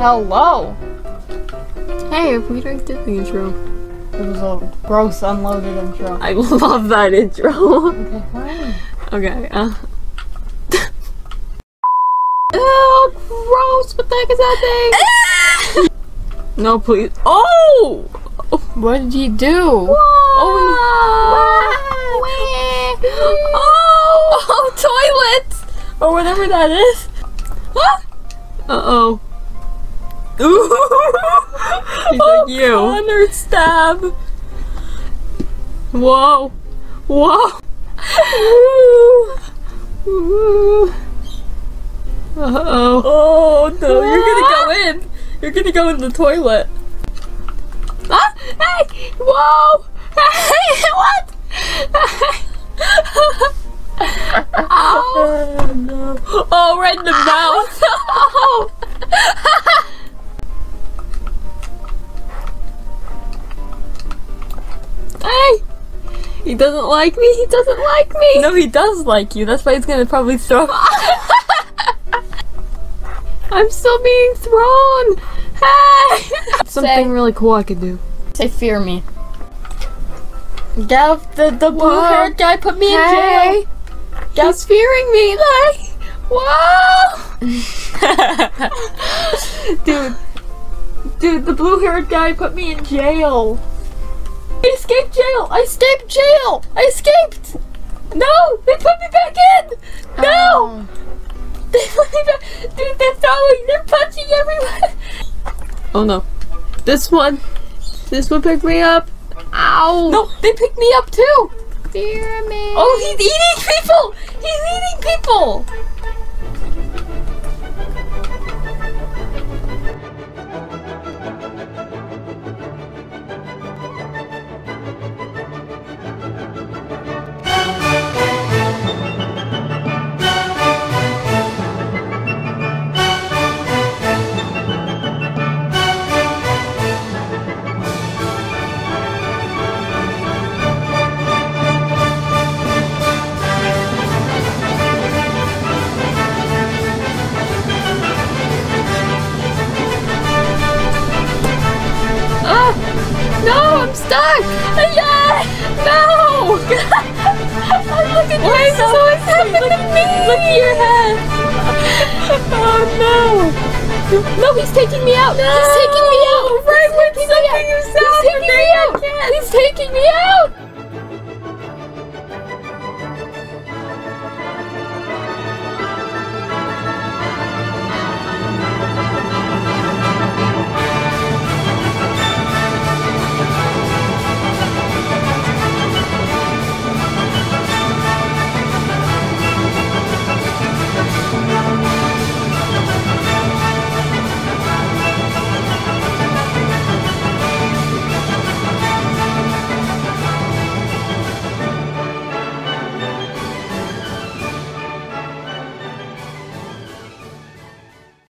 Hello. Hey, if we drank Disney intro. It was a gross unloaded intro. I love that intro. Okay, fine. okay, uh. oh, gross! What the heck is that thing? no, please. Oh! What did you do? Oh! Oh! Oh, toilet! Or whatever that is. What? Uh oh. He's Oh, like you. Connor stab. Whoa. Whoa. Uh oh. Oh no, you're gonna go in. You're gonna go in the toilet. Ah! Hey! Whoa! Hey! What? Ow! Oh no. Oh, right in the mouth! Hey! He doesn't like me. He doesn't like me. No, he does like you. That's why he's gonna probably throw. I'm still being thrown. Hey! Something Say- really cool I could do. Say, fear me. Gav, the the blue-haired guy put me in Hey! jail. He's fearing me. Like, whoa! Dude, dude, the blue haired guy put me in jail. I escaped jail. I escaped jail. I escaped. No, they put me back in. No, oh. they put me back. Dude, they're throwing. They're punching everywhere. Oh no. This one. This one picked me up. Ow! No, they picked me up too. Fear me. Oh, he's eating people. He's eating people. No, he's taking me out. He's taking me out. Right when He's taking me out. something is He's taking me out. He's taking me out.